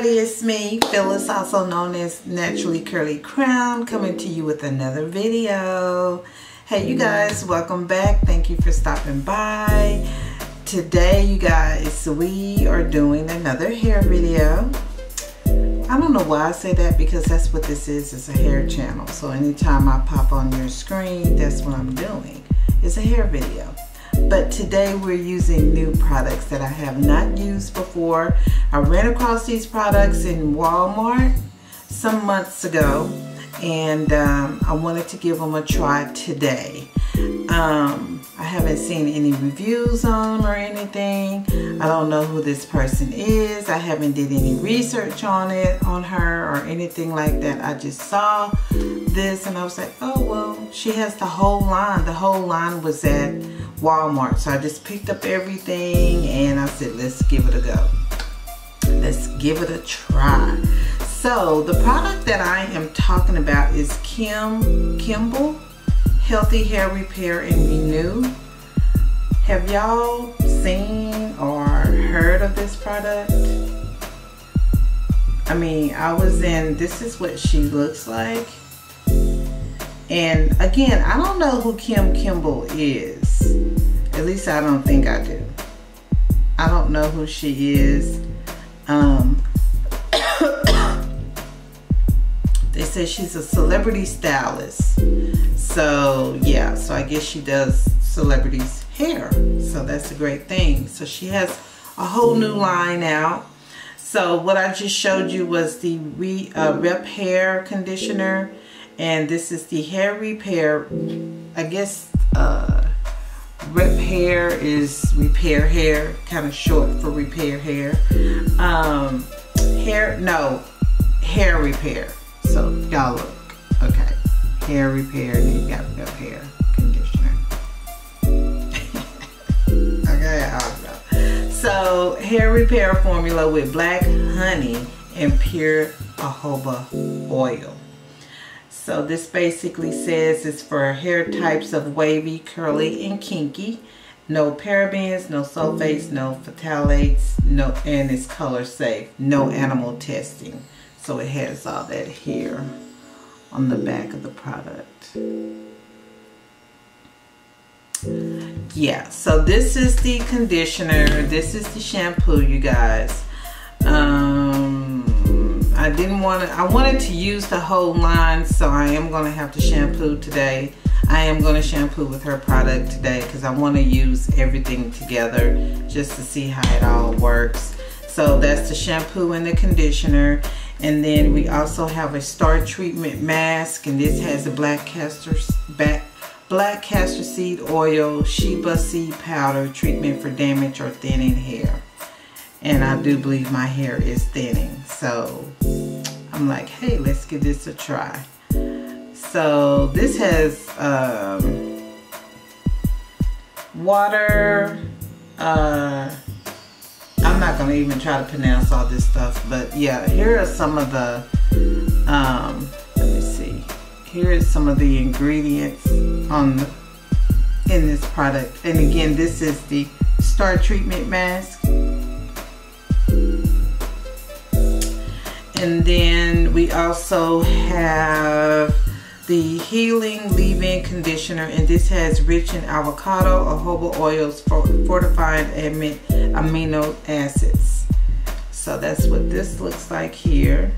everybody, it's me, Phyllis, also known as Naturally Curly Crown, coming to you with another video. Hey you guys, welcome back. Thank you for stopping by. Today you guys, we are doing another hair video. I don't know why I say that because that's what this is, it's a hair channel. So anytime I pop on your screen, that's what I'm doing. It's a hair video but today we're using new products that I have not used before. I ran across these products in Walmart some months ago and um, I wanted to give them a try today. Um, I haven't seen any reviews on or anything. I don't know who this person is. I haven't did any research on it, on her or anything like that. I just saw this and I was like, oh, well, she has the whole line. The whole line was at Walmart. So I just picked up everything and I said, let's give it a go. Let's give it a try. So the product that I am talking about is Kim Kimble Healthy Hair Repair and Renew. Have y'all seen or heard of this product? I mean, I was in, this is what she looks like. And again, I don't know who Kim Kimble is. At least I don't think I do. I don't know who she is. Um, she's a celebrity stylist. So yeah, so I guess she does celebrities hair. So that's a great thing. So she has a whole new line out. So what I just showed you was the re, uh, Rep Hair Conditioner and this is the hair repair I guess uh, rep hair is repair hair kind of short for repair hair um, hair no hair repair so y'all look okay hair repair you got hair conditioner okay so hair repair formula with black honey and pure jojoba oil so this basically says it's for hair types of wavy, curly, and kinky. No parabens, no sulfates, no phthalates, no, and it's color safe. No animal testing. So it has all that here on the back of the product. Yeah, so this is the conditioner. This is the shampoo, you guys. Um, I didn't want to, I wanted to use the whole line, so I am going to have to shampoo today. I am going to shampoo with her product today because I want to use everything together just to see how it all works. So that's the shampoo and the conditioner. And then we also have a star treatment mask and this has a black castor, black castor seed oil, shea seed powder treatment for damage or thinning hair. And I do believe my hair is thinning so I'm like hey let's give this a try. So this has um, water uh, gonna even try to pronounce all this stuff but yeah here are some of the um, let me see. Here is some of the ingredients on the, in this product. And again this is the star treatment mask. And then we also have the Healing Leave-In Conditioner. And this has rich in avocado, jojoba oils, for fortified amino acids. So that's what this looks like here.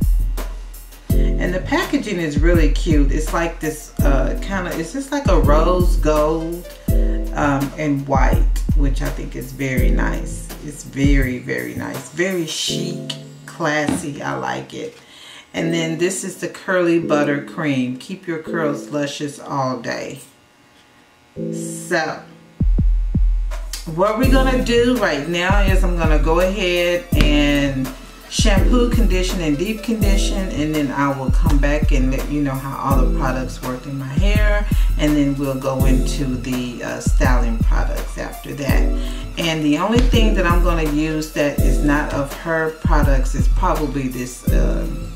And the packaging is really cute. It's like this uh, kind of, it's just like a rose gold um, and white, which I think is very nice. It's very, very nice. Very chic classy. I like it. And then this is the Curly Butter Cream. Keep your curls luscious all day. So, what we're going to do right now is I'm going to go ahead and shampoo, condition, and deep condition. And then I will come back and let you know how all the products work in my hair. And then we'll go into the uh, styling products after that. And the only thing that I'm going to use that is not of her products is probably this, um,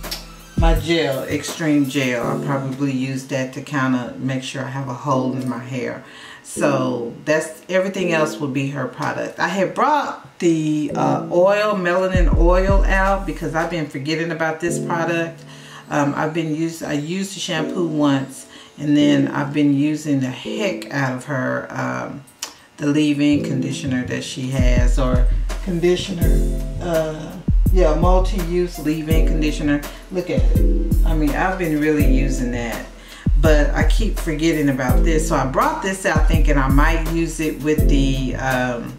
my gel, Extreme Gel. I'll probably use that to kind of make sure I have a hold in my hair. So that's everything else will be her product. I had brought the uh, oil, melanin oil out because I've been forgetting about this product. Um, I've been used, I used the shampoo once and then I've been using the heck out of her, um, the leave-in conditioner that she has or conditioner, uh, yeah, multi-use leave-in conditioner. Look at it. I mean, I've been really using that but I keep forgetting about this. So I brought this out thinking I might use it with the um,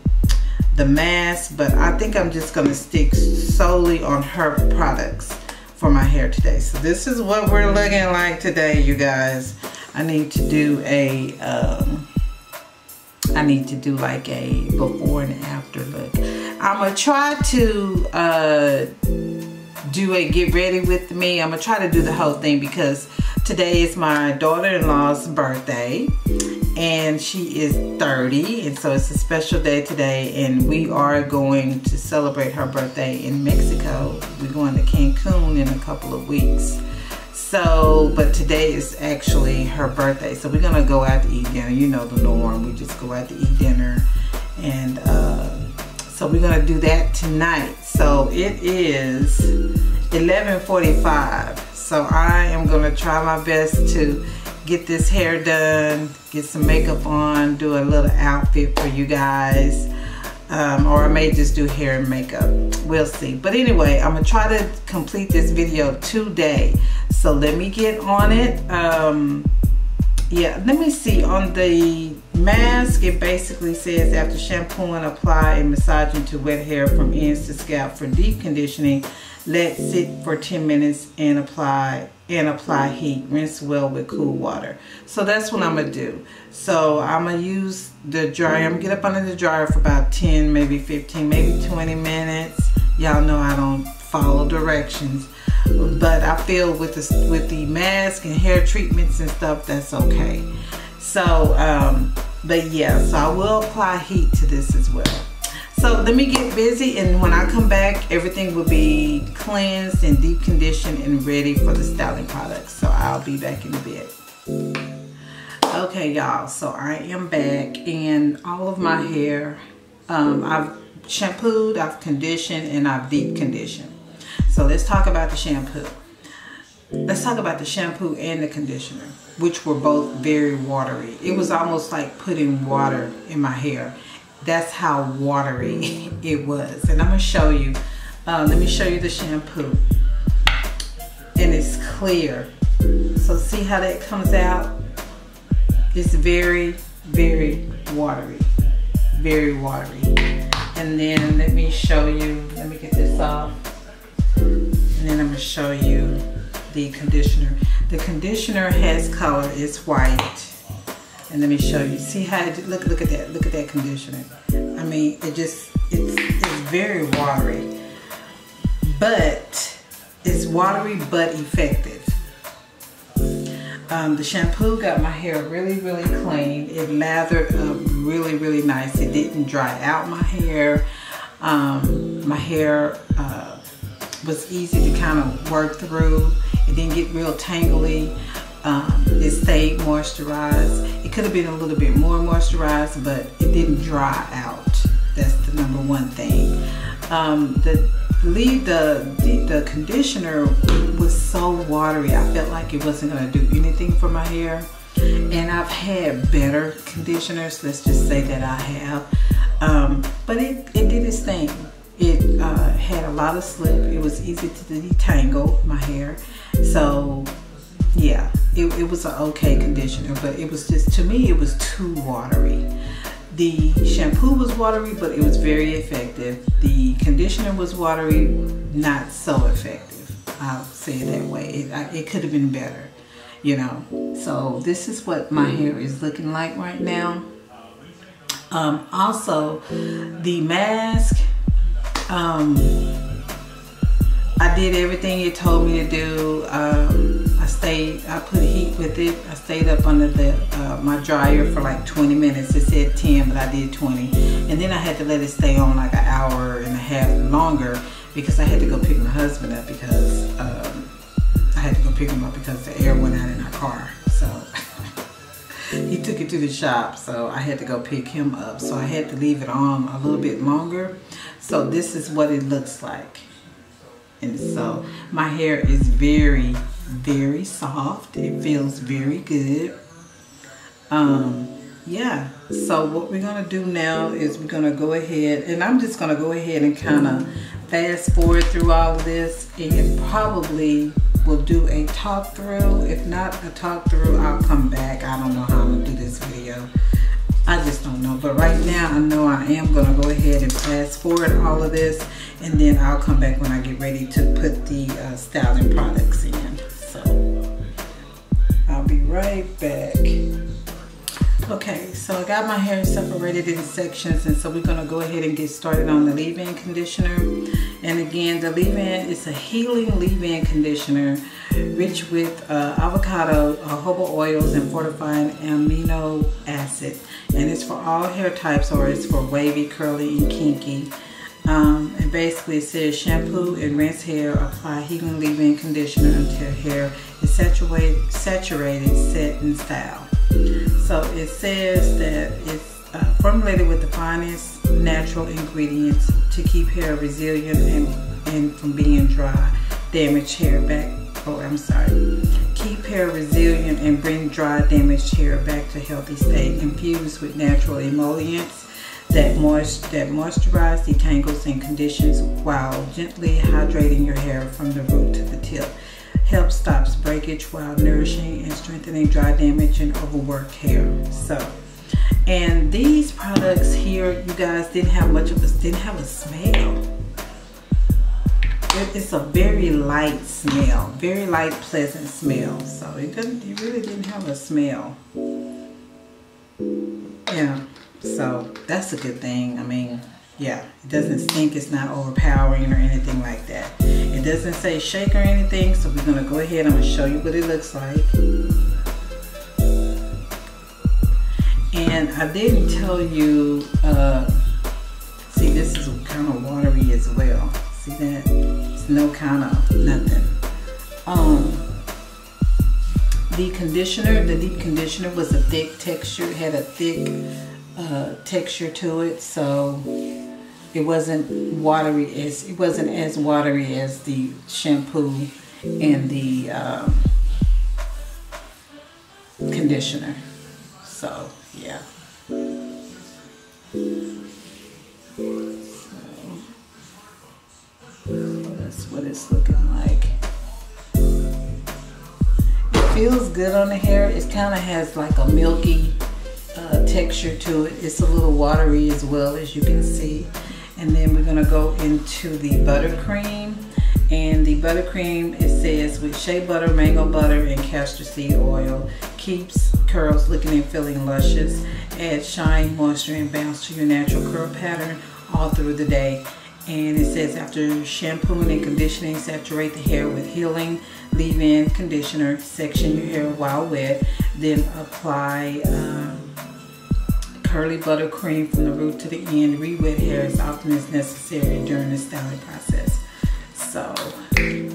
the mask, but I think I'm just gonna stick solely on her products for my hair today. So this is what we're looking like today, you guys. I need to do a, um, I need to do like a before and after look. I'm gonna try to uh, do a get ready with me. I'm gonna try to do the whole thing because today is my daughter-in-law's birthday and she is 30 and so it's a special day today and we are going to celebrate her birthday in Mexico. We're going to Cancun in a couple of weeks. So, but today is actually her birthday. So we're gonna go out to eat dinner. You know the norm. We just go out to eat dinner and uh, so we're gonna do that tonight. So it is 11.45. So I am gonna try my best to get this hair done, get some makeup on, do a little outfit for you guys. Um, or I may just do hair and makeup. We'll see. But anyway, I'm gonna try to complete this video today. So let me get on it. Um, yeah, let me see on the mask, it basically says after shampooing, apply and massaging to wet hair from ends to scalp for deep conditioning. Let sit for 10 minutes and apply and apply heat. Rinse well with cool water. So that's what I'm gonna do. So I'm gonna use the dryer. I'm gonna get up under the dryer for about 10, maybe 15, maybe 20 minutes. Y'all know I don't follow directions. But I feel with the, with the mask and hair treatments and stuff, that's okay. So, um, but yeah, so I will apply heat to this as well. So let me get busy and when I come back, everything will be cleansed and deep conditioned and ready for the styling products. So I'll be back in a bit. Okay, y'all, so I am back and all of my hair, um, I've shampooed, I've conditioned, and I've deep conditioned. So let's talk about the shampoo. Let's talk about the shampoo and the conditioner, which were both very watery. It was almost like putting water in my hair. That's how watery it was. And I'm gonna show you, uh, let me show you the shampoo. And it's clear. So see how that comes out? It's very, very watery. Very watery. And then let me show you, let me get this off. And then I'm gonna show you the conditioner. The conditioner has color, it's white. And let me show you. See how it, look look at that. Look at that conditioner. I mean, it just it's it's very watery. But it's watery but effective. Um, the shampoo got my hair really, really clean. It lathered up really, really nice. It didn't dry out my hair. Um, my hair uh, was easy to kind of work through. It didn't get real tangly. Um, it stayed moisturized. It could have been a little bit more moisturized, but it didn't dry out. That's the number one thing. Um, the leave the, the, the conditioner was so watery. I felt like it wasn't gonna do anything for my hair. And I've had better conditioners. Let's just say that I have. Um, but it, it did its thing. It uh, had a lot of slip. It was easy to detangle my hair. So yeah, it, it was an okay conditioner, but it was just, to me, it was too watery. The shampoo was watery, but it was very effective. The conditioner was watery, not so effective. I'll say it that way. It, it could have been better, you know. So this is what my hair is looking like right now. Um, also, the mask, um, I did everything it told me to do. Um, I stayed, I put heat with it. I stayed up under the uh, my dryer for like 20 minutes. It said 10, but I did 20. And then I had to let it stay on like an hour and a half longer because I had to go pick my husband up because um, I had to go pick him up because the air went out in our car. He took it to the shop, so I had to go pick him up. So I had to leave it on a little bit longer. So this is what it looks like. And so my hair is very, very soft. It feels very good. Um, yeah, so what we're going to do now is we're going to go ahead, and I'm just going to go ahead and kind of fast forward through all this and probably will do a talk through. If not a talk through, I'll come back. I don't know how I'm going to do this video. I just don't know. But right now, I know I am going to go ahead and fast forward all of this. And then I'll come back when I get ready to put the uh, styling products in. So, I'll be right back. Okay, so I got my hair separated in sections and so we're going to go ahead and get started on the leave-in conditioner. And again, the leave-in is a healing leave-in conditioner rich with uh, avocado, jojoba oils, and fortifying amino acid. And it's for all hair types or it's for wavy, curly, and kinky. Um, and basically it says shampoo and rinse hair, apply healing leave-in conditioner until hair is saturated, saturated, set, and style. So it says that it's uh, formulated with the finest natural ingredients to keep hair resilient and, and from being dry, damaged hair back. Oh, I'm sorry. Keep hair resilient and bring dry, damaged hair back to healthy state. Infused with natural emollients that, moist, that moisturize, detangles, and conditions while gently hydrating your hair from the root to the tip helps stops breakage while nourishing and strengthening dry damage and overworked hair. So, and these products here, you guys didn't have much of a, didn't have a smell. It's a very light smell, very light, pleasant smell. So it didn't, it really didn't have a smell. Yeah, so that's a good thing. I mean, yeah, it doesn't stink, it's not overpowering or anything like that. It doesn't say shake or anything, so we're gonna go ahead, I'm gonna show you what it looks like. And I didn't tell you, uh, see this is kind of watery as well. See that? It's no kind of nothing. Um, the conditioner, the deep conditioner was a thick texture, it had a thick uh, texture to it, so it wasn't watery as it wasn't as watery as the shampoo and the um, conditioner so yeah so that's what it's looking like it feels good on the hair it kind of has like a milky uh, texture to it it's a little watery as well as you can see and then we're gonna go into the buttercream. And the buttercream, it says with shea butter, mango butter, and castor seed oil. Keeps curls looking and feeling luscious. Add shine, moisture, and bounce to your natural curl pattern all through the day. And it says after shampooing and conditioning, saturate the hair with healing leave-in conditioner. Section your hair while wet. Then apply um, curly buttercream from the root to the end. Re-wet hair as often as necessary during the styling process. So we're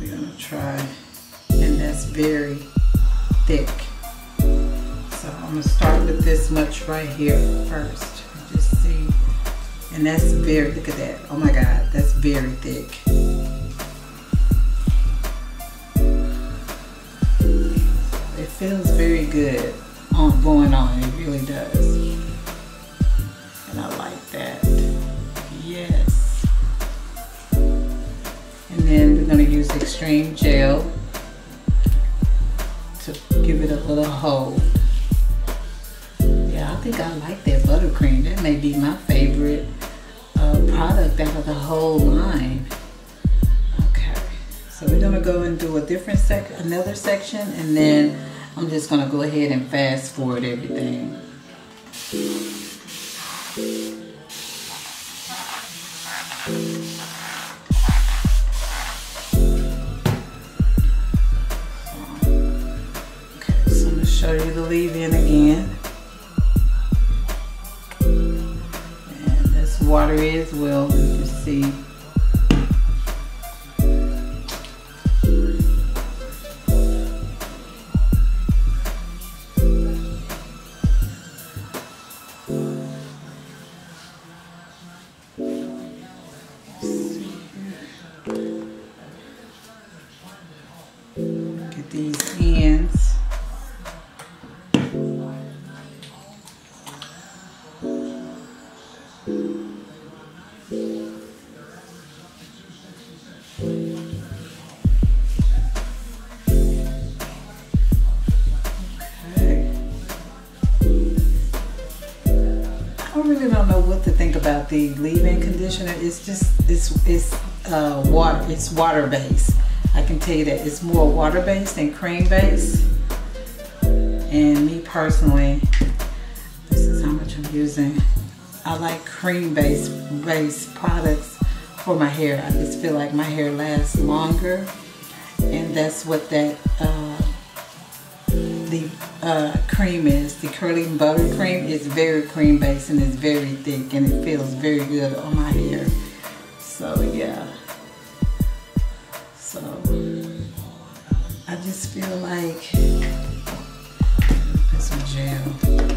gonna try, and that's very thick. So I'm gonna start with this much right here first. Just see, and that's very, look at that. Oh my God, that's very thick. It feels very good on going on. It really does. And I like that. Yes. And then we're to use extreme gel to give it a little hold. I think I like that buttercream. That may be my favorite uh, product out of the whole line. Okay, so we're gonna go and do a different sec, another section, and then I'm just gonna go ahead and fast forward everything. Okay, so I'm gonna show you the leave-in again. Watery as well, can the leave-in conditioner. It's just it's it's uh, water. It's water based. I can tell you that it's more water based than cream based. And me personally, this is how much I'm using. I like cream based based products for my hair. I just feel like my hair lasts longer, and that's what that. Uh, the uh, cream is. The curling butter cream is very cream based and it's very thick and it feels very good on my hair. So yeah. So I just feel like put some gel.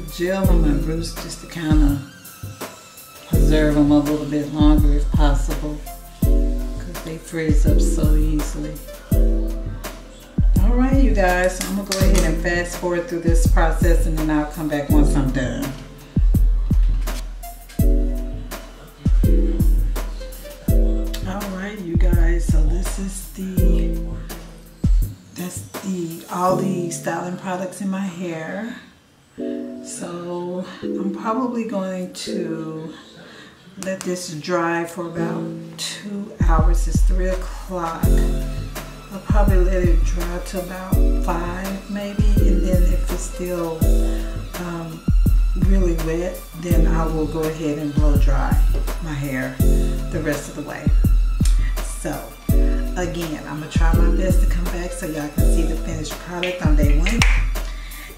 Gel on my roots just to kind of preserve them a little bit longer if possible because they freeze up so easily. All right, you guys, I'm gonna go ahead and fast forward through this process and then I'll come back once I'm done. All right, you guys, so this is the, that's the, all the styling products in my hair. I'm probably going to let this dry for about two hours. It's three o'clock. I'll probably let it dry to about five maybe. And then if it's still um, really wet, then I will go ahead and blow dry my hair the rest of the way. So again, I'm gonna try my best to come back so y'all can see the finished product on day one.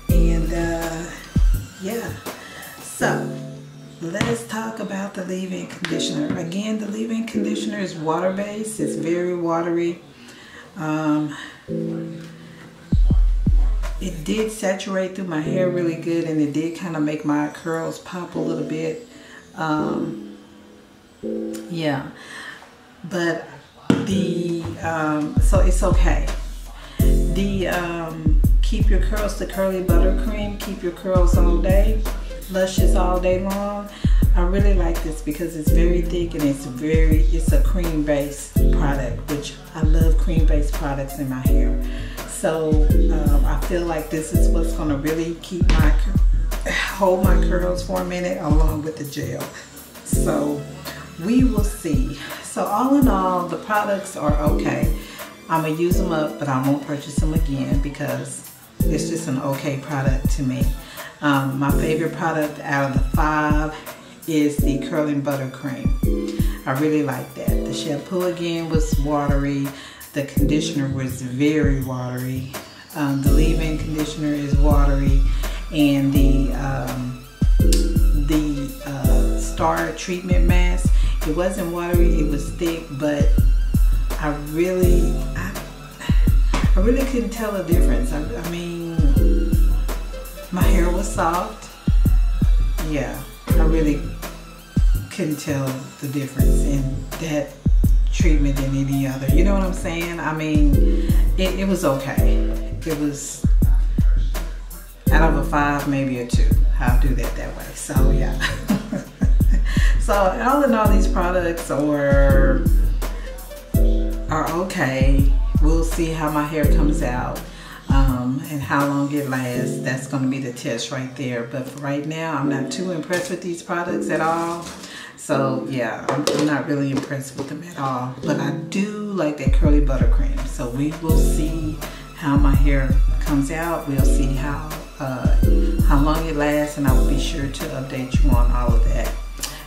And uh, yeah. So let's talk about the leave-in conditioner. Again, the leave-in conditioner is water-based. It's very watery. Um, it did saturate through my hair really good and it did kind of make my curls pop a little bit. Um, yeah. But the, um, so it's okay. The, um, keep your curls to curly buttercream keep your curls all day luscious all day long. I really like this because it's very thick and it's very it's a cream based product which I love cream based products in my hair. So um, I feel like this is what's going to really keep my hold my curls for a minute along with the gel. So we will see. So all in all the products are okay. I'm gonna use them up but I won't purchase them again because it's just an okay product to me. Um, my favorite product out of the five is the curling butter cream. I really like that. The shampoo again was watery. The conditioner was very watery. Um, the leave-in conditioner is watery. And the, um, the uh, Star Treatment Mask, it wasn't watery, it was thick, but I really, I I really couldn't tell a difference. I, I mean, my hair was soft. Yeah, I really couldn't tell the difference in that treatment than any other. You know what I'm saying? I mean, it, it was okay. It was out of a five, maybe a two. I'll do that that way. So yeah. so all in all, these products are are okay. We'll see how my hair comes out um, and how long it lasts. That's going to be the test right there. But for right now, I'm not too impressed with these products at all. So yeah, I'm, I'm not really impressed with them at all. But I do like that curly buttercream. So we will see how my hair comes out. We'll see how uh, how long it lasts, and I will be sure to update you on all of that.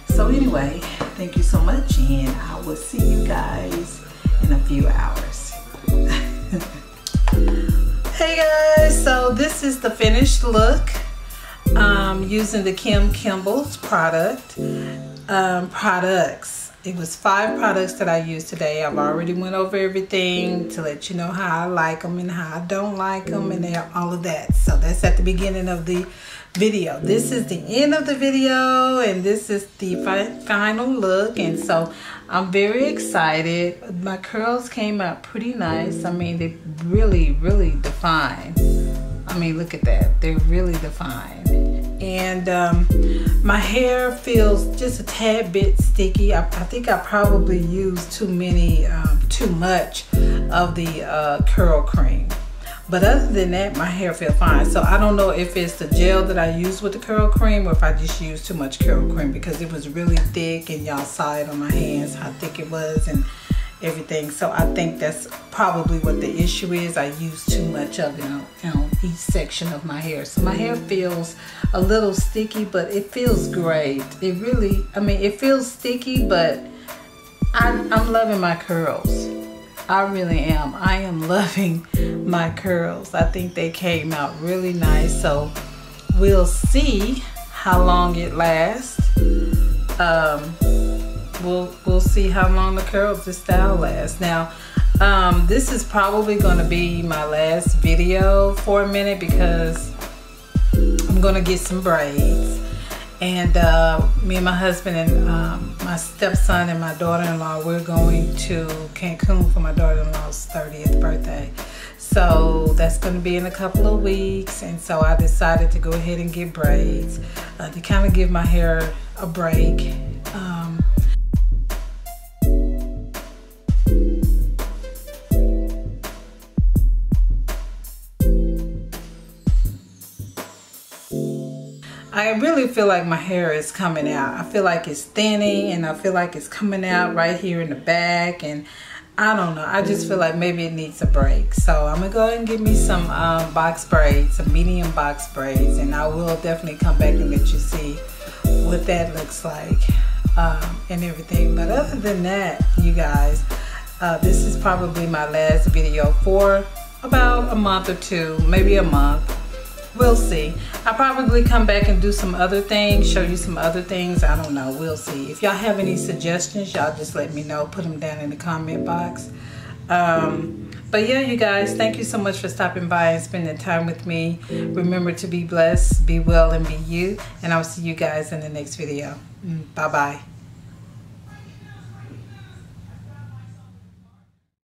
So anyway, thank you so much, and I will see you guys in a few hours. hey guys, so this is the finished look um, using the Kim Kimble's product um, products. it was five products that I used today. I've already went over everything to let you know how I like them and how I don't like them and all of that. So that's at the beginning of the video. This is the end of the video and this is the fi final look and so I'm very excited. My curls came out pretty nice. I mean, they really, really define. I mean, look at that. They're really defined. And um, my hair feels just a tad bit sticky. I, I think I probably used too many, um, too much of the uh, curl cream. But other than that, my hair feel fine. So I don't know if it's the gel that I use with the curl cream or if I just used too much curl cream because it was really thick and y'all saw it on my hands how thick it was and everything. So I think that's probably what the issue is. I use too much of it on, on each section of my hair. So my hair feels a little sticky, but it feels great. It really, I mean, it feels sticky, but I'm, I'm loving my curls. I really am. I am loving my curls. I think they came out really nice. So we'll see how long it lasts. Um, we'll we'll see how long the curls this style lasts. Now, um, this is probably going to be my last video for a minute because I'm going to get some braids and uh, me and my husband and um, my stepson and my daughter-in-law we're going to Cancun for my daughter-in-law's 30th birthday. So that's going to be in a couple of weeks and so I decided to go ahead and get braids. Uh, to kind of give my hair a break um, I really feel like my hair is coming out. I feel like it's thinning and I feel like it's coming out right here in the back and I don't know. I just feel like maybe it needs a break. So I'm gonna go ahead and give me some um, box braids, some medium box braids, and I will definitely come back and let you see what that looks like um, and everything. But other than that, you guys, uh, this is probably my last video for about a month or two, maybe a month we'll see. I'll probably come back and do some other things show you some other things. I don't know. We'll see. If y'all have any suggestions y'all just let me know. Put them down in the comment box. Um, but yeah you guys thank you so much for stopping by and spending time with me. Remember to be blessed be well and be you. And i'll see you guys in the next video. Mm, bye bye